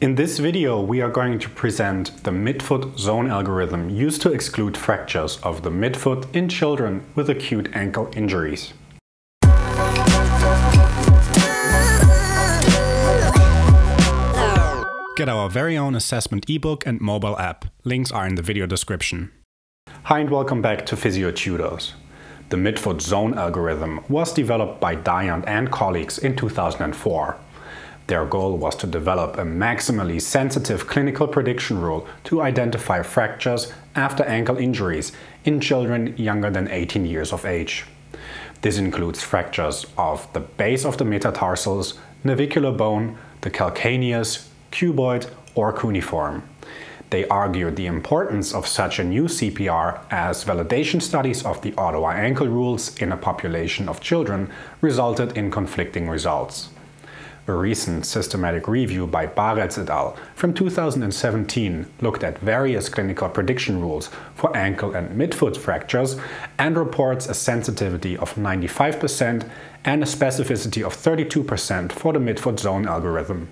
In this video we are going to present the midfoot zone algorithm used to exclude fractures of the midfoot in children with acute ankle injuries. Get our very own assessment ebook and mobile app. Links are in the video description. Hi and welcome back to Physio Tutors. The midfoot zone algorithm was developed by Dayan and colleagues in 2004. Their goal was to develop a maximally sensitive clinical prediction rule to identify fractures after ankle injuries in children younger than 18 years of age. This includes fractures of the base of the metatarsals, navicular bone, the calcaneus, cuboid or cuneiform. They argued the importance of such a new CPR as validation studies of the Ottawa ankle rules in a population of children resulted in conflicting results. A recent systematic review by Barelds et al. from 2017 looked at various clinical prediction rules for ankle and midfoot fractures and reports a sensitivity of 95% and a specificity of 32% for the midfoot zone algorithm.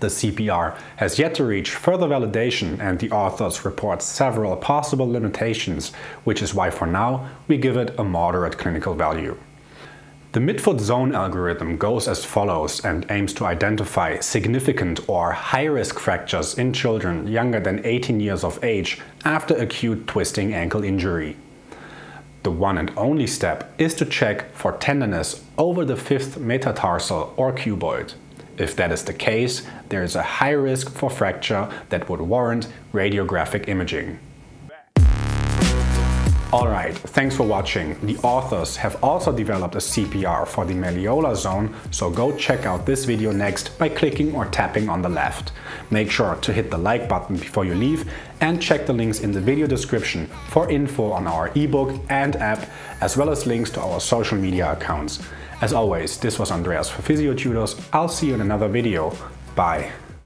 The CPR has yet to reach further validation and the authors report several possible limitations, which is why for now we give it a moderate clinical value. The midfoot zone algorithm goes as follows and aims to identify significant or high-risk fractures in children younger than 18 years of age after acute twisting ankle injury. The one and only step is to check for tenderness over the fifth metatarsal or cuboid. If that is the case, there is a high risk for fracture that would warrant radiographic imaging. Alright, thanks for watching. The authors have also developed a CPR for the malleolar zone, so go check out this video next by clicking or tapping on the left. Make sure to hit the like button before you leave and check the links in the video description for info on our ebook and app, as well as links to our social media accounts. As always, this was Andreas for Physio Tutors. I'll see you in another video. Bye.